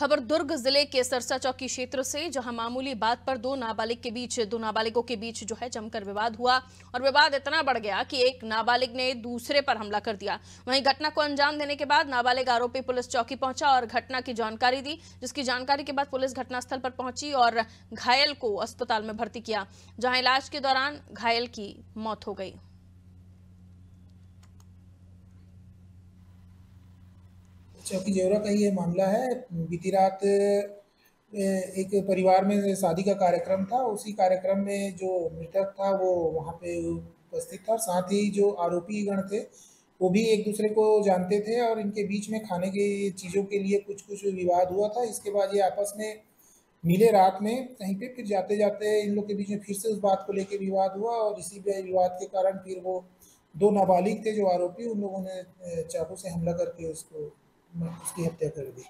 खबर दुर्ग ज़िले के सरसा चौकी क्षेत्र से, जहाँ मामूली बात पर दो नाबालिग के बीच, दो नाबालिगों के बीच जो है जमकर विवाद हुआ और विवाद इतना बढ़ गया कि एक नाबालिग ने दूसरे पर हमला कर दिया। वहीं घटना को अंजाम देने के बाद नाबालिग आरोपी पुलिस चौकी पहुँचा और घटना की जानकारी दी, जिसकी जानकारी के बाद पुलिस घटनास्थल पर पहुँची और घायल को अस्पताल में भर्ती किया, जहाँ इलाज के दौरान घायल की मौत हो गई। चौकी जेवरा का ही ये मामला है। बीती रात एक परिवार में शादी का कार्यक्रम था। उसी कार्यक्रम में जो मृतक था, वो वहाँ पे उपस्थित था और साथ ही जो आरोपी गण थे, वो भी एक दूसरे को जानते थे और इनके बीच में खाने की चीज़ों के लिए कुछ कुछ विवाद हुआ था। इसके बाद ये आपस में मिले रात में, कहीं पे फिर जाते जाते इन लोग के बीच में फिर से उस बात को लेकर विवाद हुआ और इसी विवाद के कारण फिर वो दो नाबालिग थे जो आरोपी, उन लोगों ने चाकू से हमला करके उसको उसकी हत्या कर दी